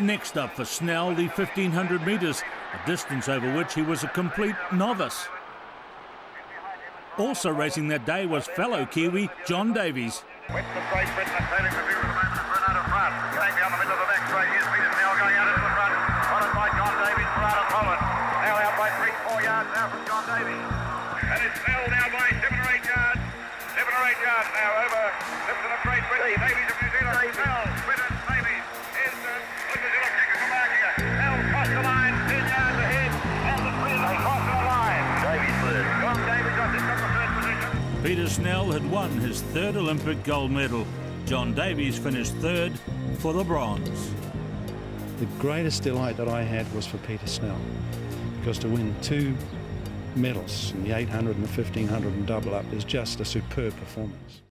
Next up for Snell, the 1500 metres, a distance over which he was a complete novice. Also racing that day was fellow Kiwi John Davies. West Peter Snell had won his third Olympic gold medal. John Davies finished third for the bronze. The greatest delight that I had was for Peter Snell because to win two medals in the 800 and the 1500 and double up is just a superb performance.